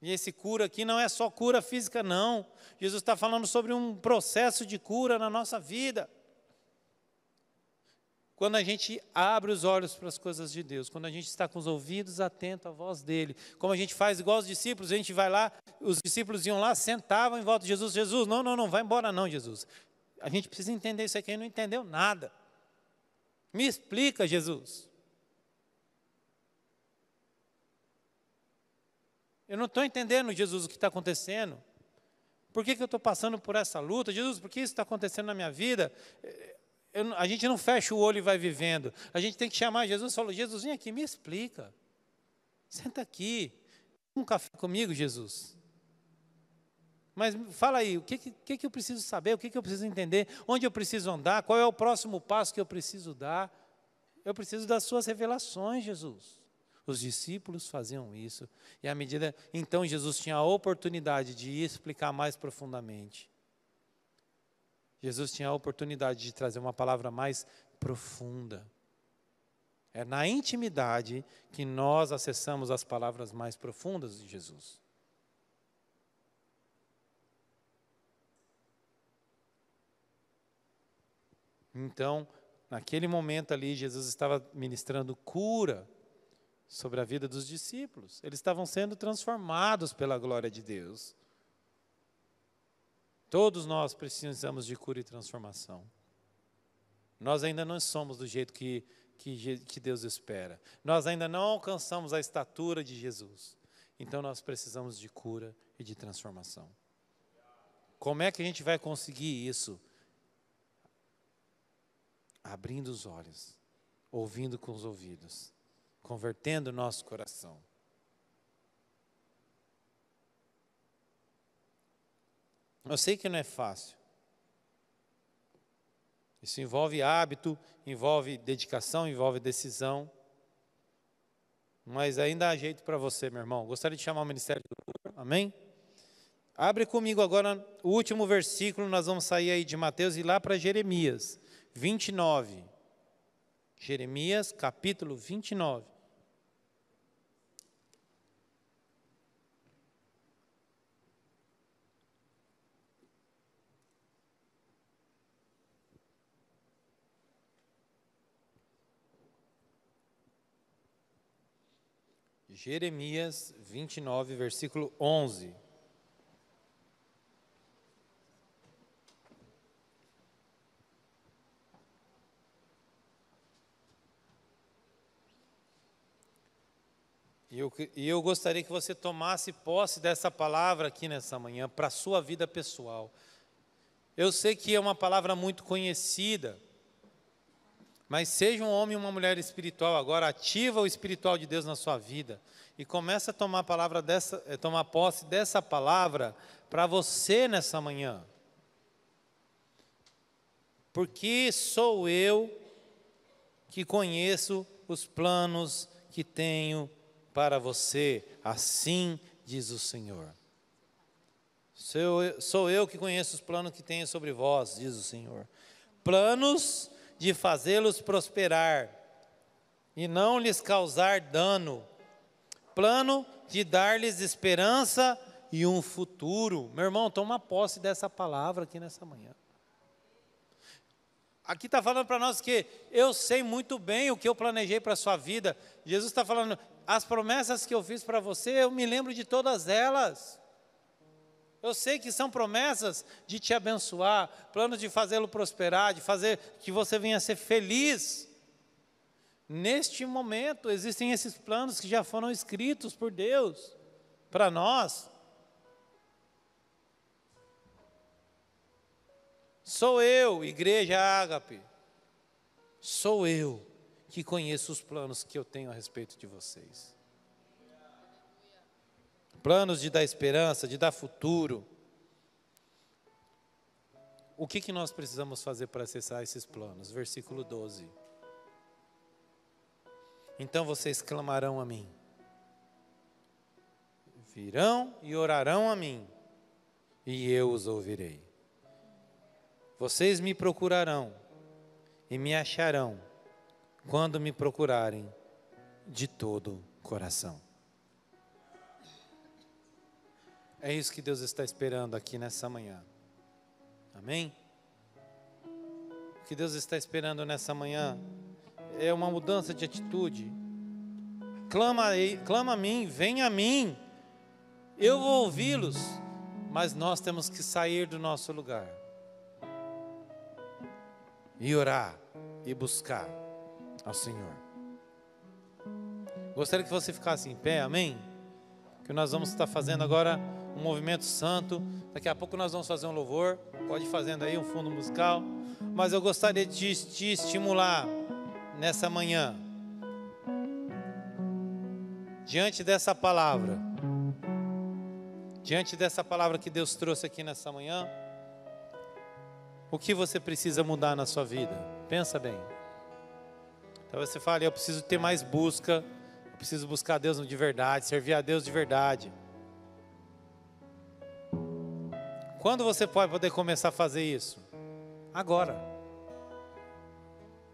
Speaker 1: E esse cura aqui não é só cura física, não. Jesus está falando sobre um processo de cura na nossa vida. Quando a gente abre os olhos para as coisas de Deus, quando a gente está com os ouvidos atentos à voz dele, como a gente faz igual os discípulos, a gente vai lá, os discípulos iam lá, sentavam em volta de Jesus, Jesus, não, não, não, vai embora não, Jesus. A gente precisa entender isso aqui, não entendeu nada. Me explica, Jesus. Eu não estou entendendo, Jesus, o que está acontecendo. Por que, que eu estou passando por essa luta? Jesus, por que isso está acontecendo na minha vida? Eu, a gente não fecha o olho e vai vivendo. A gente tem que chamar Jesus e falar, Jesus, vem aqui, me explica. Senta aqui. Um café comigo, Jesus. Mas fala aí, o que, que, que eu preciso saber, o que, que eu preciso entender, onde eu preciso andar, qual é o próximo passo que eu preciso dar? Eu preciso das suas revelações, Jesus. Os discípulos faziam isso, e à medida, então Jesus tinha a oportunidade de explicar mais profundamente. Jesus tinha a oportunidade de trazer uma palavra mais profunda. É na intimidade que nós acessamos as palavras mais profundas de Jesus. Então, naquele momento ali, Jesus estava ministrando cura sobre a vida dos discípulos. Eles estavam sendo transformados pela glória de Deus. Todos nós precisamos de cura e transformação. Nós ainda não somos do jeito que, que, que Deus espera. Nós ainda não alcançamos a estatura de Jesus. Então nós precisamos de cura e de transformação. Como é que a gente vai conseguir isso? abrindo os olhos, ouvindo com os ouvidos, convertendo o nosso coração. Eu sei que não é fácil. Isso envolve hábito, envolve dedicação, envolve decisão. Mas ainda há jeito para você, meu irmão. Gostaria de chamar o Ministério do. Amém? Abre comigo agora o último versículo, nós vamos sair aí de Mateus e ir lá para Jeremias 29. Jeremias, capítulo 29. Jeremias 29, versículo 11. E eu, e eu gostaria que você tomasse posse dessa palavra aqui nessa manhã para a sua vida pessoal. Eu sei que é uma palavra muito conhecida, mas seja um homem ou uma mulher espiritual agora, ativa o espiritual de Deus na sua vida e começa a tomar palavra dessa, eh, tomar posse dessa palavra para você nessa manhã. Porque sou eu que conheço os planos que tenho para você, assim diz o Senhor. Sou eu, sou eu que conheço os planos que tenho sobre vós, diz o Senhor. Planos de fazê-los prosperar e não lhes causar dano. Plano de dar-lhes esperança e um futuro. Meu irmão, toma posse dessa palavra aqui nessa manhã. Aqui está falando para nós que eu sei muito bem o que eu planejei para a sua vida. Jesus está falando, as promessas que eu fiz para você, eu me lembro de todas elas. Eu sei que são promessas de te abençoar, planos de fazê-lo prosperar, de fazer que você venha a ser feliz. Neste momento, existem esses planos que já foram escritos por Deus para nós. Sou eu, igreja ágape, sou eu que conheço os planos que eu tenho a respeito de vocês planos de dar esperança, de dar futuro. O que, que nós precisamos fazer para acessar esses planos? Versículo 12. Então vocês clamarão a mim, virão e orarão a mim, e eu os ouvirei. Vocês me procurarão e me acharão quando me procurarem de todo coração. É isso que Deus está esperando aqui nessa manhã. Amém? O que Deus está esperando nessa manhã é uma mudança de atitude. Clama, clama a mim, vem a mim. Eu vou ouvi-los, mas nós temos que sair do nosso lugar e orar e buscar ao Senhor. Gostaria que você ficasse em pé, amém? Que nós vamos estar fazendo agora um movimento santo. Daqui a pouco nós vamos fazer um louvor. Pode ir fazendo aí um fundo musical. Mas eu gostaria de te estimular nessa manhã. Diante dessa palavra. Diante dessa palavra que Deus trouxe aqui nessa manhã. O que você precisa mudar na sua vida? Pensa bem. Então você fala, eu preciso ter mais busca, eu preciso buscar Deus de verdade, servir a Deus de verdade. Quando você pode poder começar a fazer isso? Agora.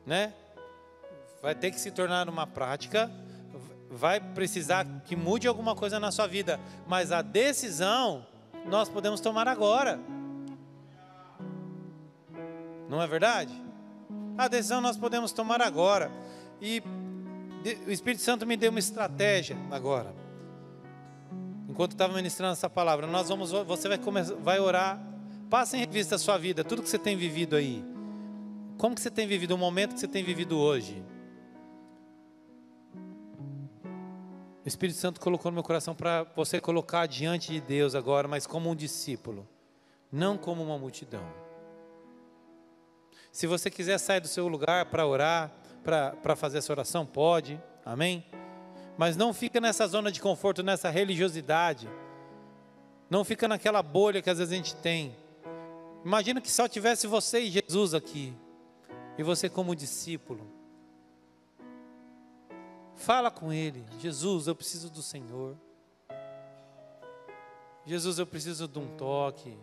Speaker 1: Né? Vai ter que se tornar uma prática, vai precisar que mude alguma coisa na sua vida, mas a decisão nós podemos tomar agora. Não é verdade? A decisão nós podemos tomar agora. E o Espírito Santo me deu uma estratégia agora enquanto estava ministrando essa palavra, nós vamos, você vai, começar, vai orar, passa em revista a sua vida, tudo que você tem vivido aí. Como que você tem vivido o momento que você tem vivido hoje? O Espírito Santo colocou no meu coração para você colocar diante de Deus agora, mas como um discípulo, não como uma multidão. Se você quiser sair do seu lugar para orar, para fazer essa oração, pode, amém? Mas não fica nessa zona de conforto, nessa religiosidade. Não fica naquela bolha que às vezes a gente tem. Imagina que só tivesse você e Jesus aqui. E você como discípulo. Fala com ele. Jesus, eu preciso do Senhor. Jesus, eu preciso de um toque.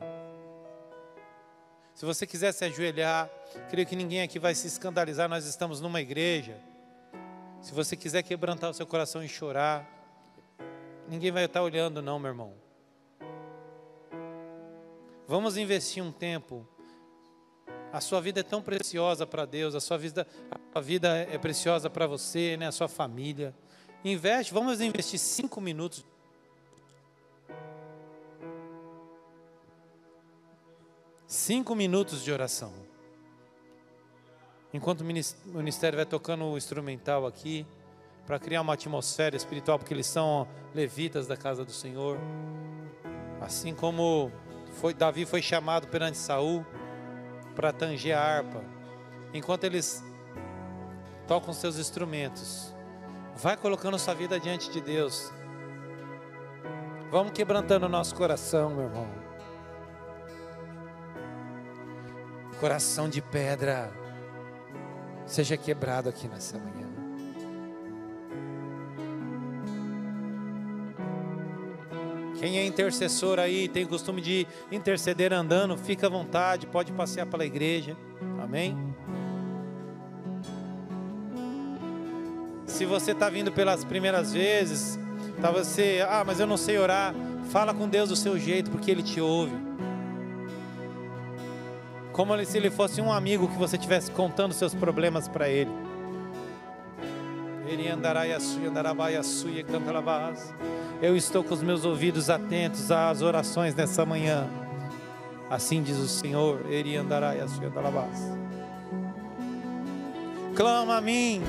Speaker 1: Se você quiser se ajoelhar, creio que ninguém aqui vai se escandalizar, nós estamos numa igreja. Se você quiser quebrantar o seu coração e chorar, ninguém vai estar olhando, não, meu irmão. Vamos investir um tempo. A sua vida é tão preciosa para Deus, a sua vida, a vida é preciosa para você, né? a sua família. Investe, vamos investir cinco minutos Cinco minutos de oração. Enquanto o ministério vai tocando o instrumental aqui, para criar uma atmosfera espiritual, porque eles são levitas da casa do Senhor. Assim como foi, Davi foi chamado perante Saul para tanger a harpa. Enquanto eles tocam seus instrumentos, vai colocando sua vida diante de Deus. Vamos quebrantando o nosso coração, meu irmão. coração de pedra seja quebrado aqui nessa manhã. Quem é intercessor aí, tem costume de interceder andando, fica à vontade, pode passear pela igreja. Amém? Se você está vindo pelas primeiras vezes, tá você, ah, mas eu não sei orar. Fala com Deus do seu jeito, porque Ele te ouve como se ele fosse um amigo que você estivesse contando seus problemas para ele. Eu estou com os meus ouvidos atentos às orações nessa manhã. Assim diz o Senhor, Clama a mim.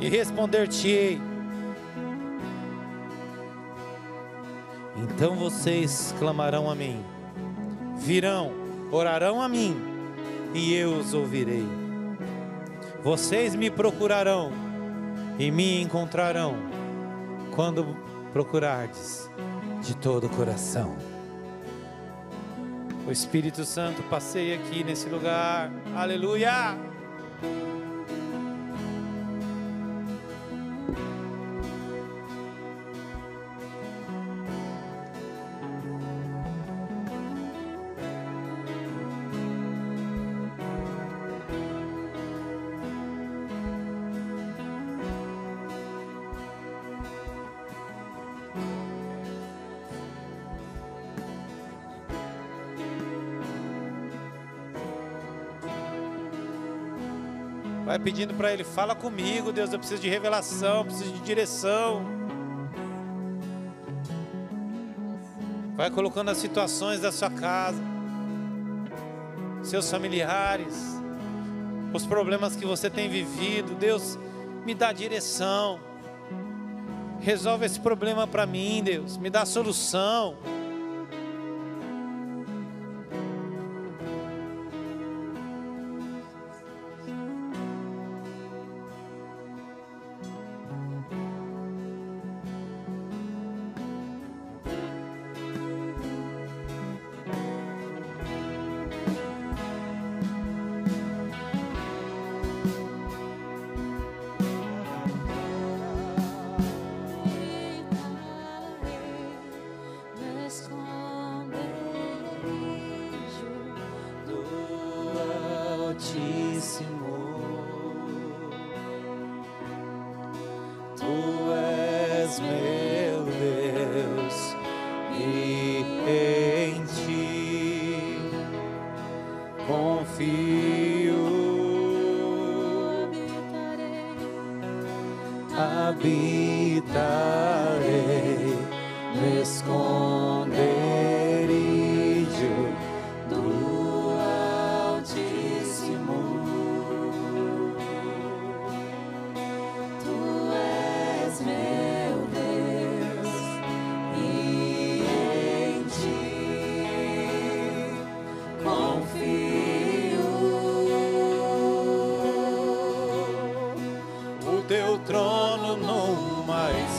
Speaker 1: E responder-te-ei Então vocês clamarão a mim, virão, orarão a mim, e eu os ouvirei. Vocês me procurarão e me encontrarão quando procurardes de todo o coração. O Espírito Santo passeia aqui nesse lugar. Aleluia! Vai pedindo para Ele: fala comigo, Deus, eu preciso de revelação, eu preciso de direção. Vai colocando as situações da sua casa, seus familiares, os problemas que você tem vivido. Deus, me dá direção. Resolve esse problema para mim, Deus. Me dá solução.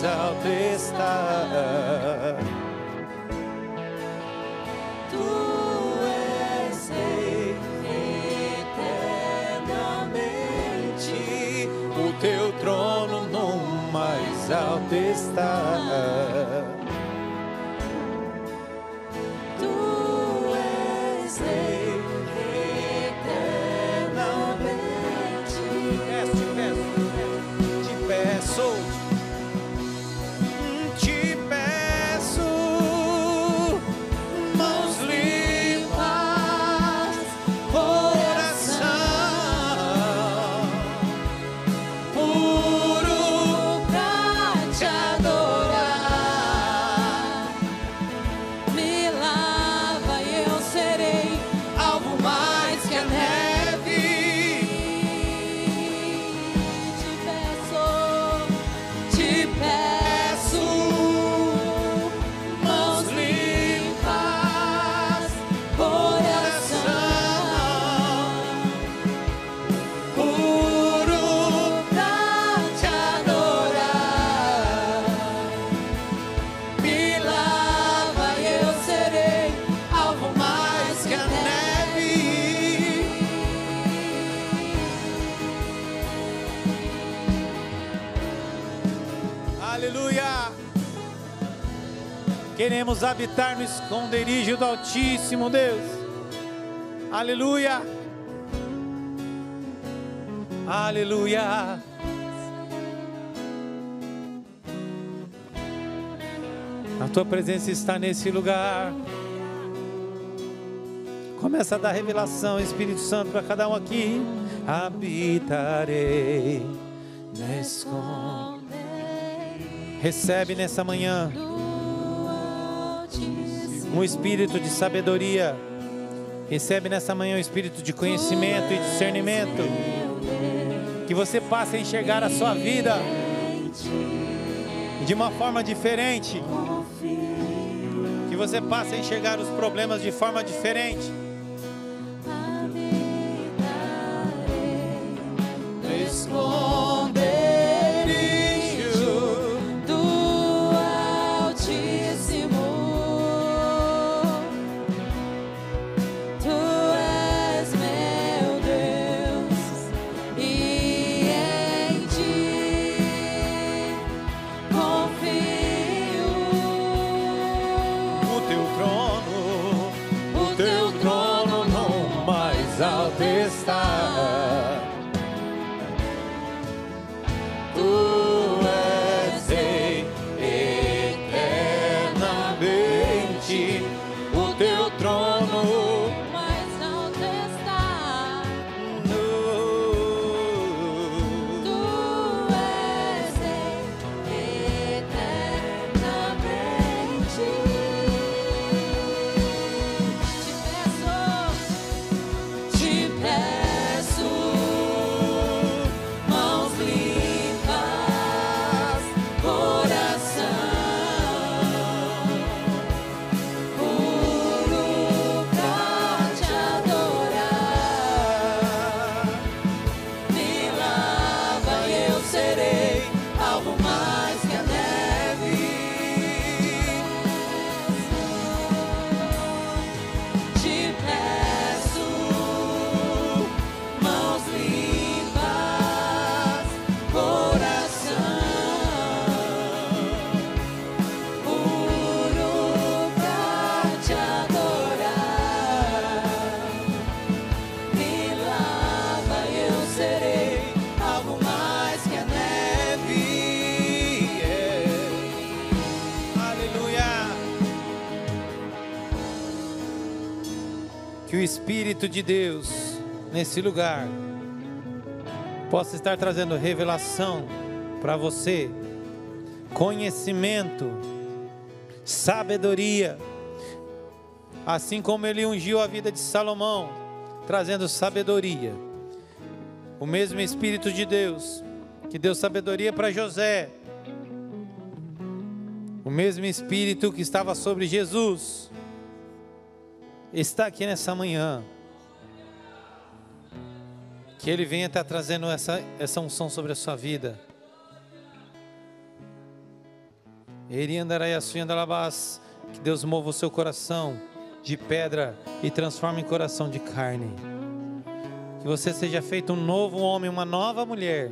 Speaker 2: Mais.
Speaker 1: Tu és rei eternamente.
Speaker 2: O teu trono no mais alto está. Queremos habitar no esconderijo do Altíssimo Deus. Aleluia! Aleluia! A tua presença está nesse lugar. Começa a dar revelação, Espírito Santo, para cada um aqui. Habitarei na esconderijo. Recebe nessa manhã um espírito de sabedoria. Recebe nessa manhã um espírito de conhecimento e discernimento. Que você passe a enxergar a sua vida de uma forma diferente. Que você passe a enxergar os problemas de forma diferente. Espírito de Deus, nesse lugar, possa estar trazendo revelação para você, conhecimento, sabedoria, assim como ele ungiu a vida de Salomão, trazendo sabedoria. O mesmo Espírito de Deus que deu sabedoria para José, o mesmo Espírito que estava sobre Jesus está aqui nessa manhã. Que Ele venha estar trazendo essa, essa unção sobre a sua vida.
Speaker 1: Assim que Deus mova o seu coração de pedra e transforme em coração de carne. Que você seja feito um novo homem, uma nova mulher.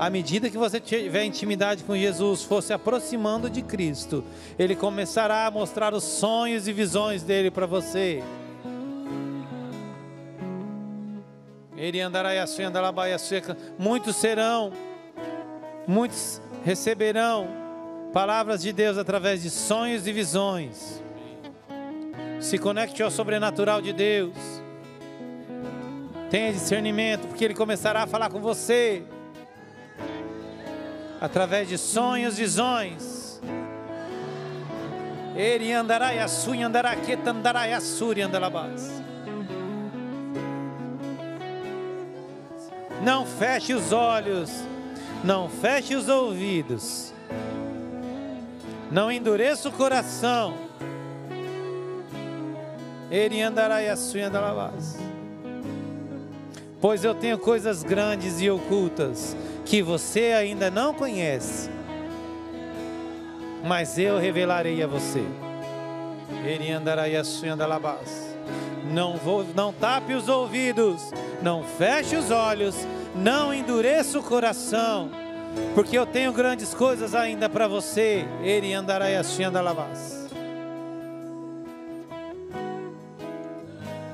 Speaker 1: À medida que você tiver intimidade com Jesus, for se aproximando de Cristo, Ele começará a mostrar os sonhos e visões dele para você. Muitos serão, muitos receberão palavras de Deus através de sonhos e visões. Se conecte ao sobrenatural de Deus. Tenha discernimento, porque Ele começará a falar com você através de sonhos, visões. Ele andará e andará que andará e a Não feche os olhos, não feche os ouvidos, não endureça o coração. Ele andará e a sua andarabás. Pois eu tenho coisas grandes e ocultas que você ainda não conhece, mas eu revelarei a você. Ele andará e andalabás. Não vou, não tape os ouvidos, não feche os olhos, não endureça o coração, porque eu tenho grandes coisas ainda para você. Ele andará e andalabás.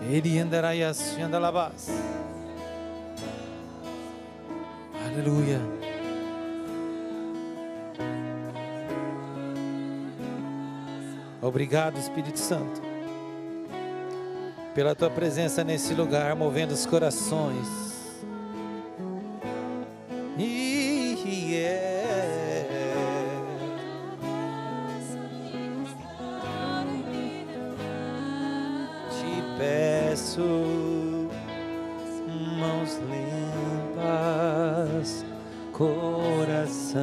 Speaker 1: Ele andará e andalabás. Aleluia. Obrigado, Espírito Santo, pela tua presença nesse lugar, movendo os corações. Te peço mãos limpas, coração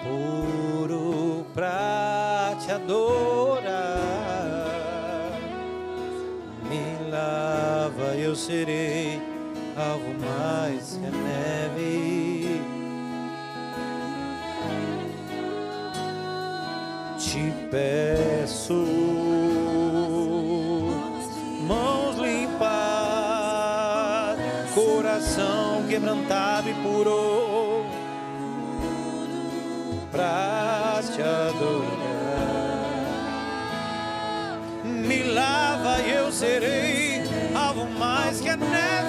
Speaker 1: puro pra te adorar. Eu serei algo mais que a neve. Te peço mais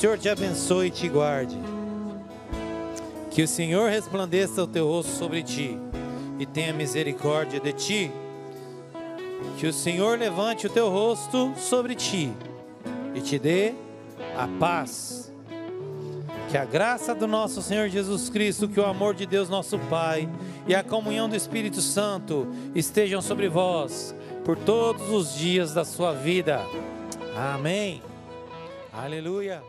Speaker 1: Senhor te abençoe e te guarde. Que o Senhor resplandeça o teu rosto sobre ti e tenha misericórdia de ti. Que o Senhor levante o teu rosto sobre ti e te dê a paz. Que a graça do nosso Senhor Jesus Cristo, que o amor de Deus nosso Pai e a comunhão do Espírito Santo estejam sobre vós por todos os dias da sua vida. Amém. Aleluia.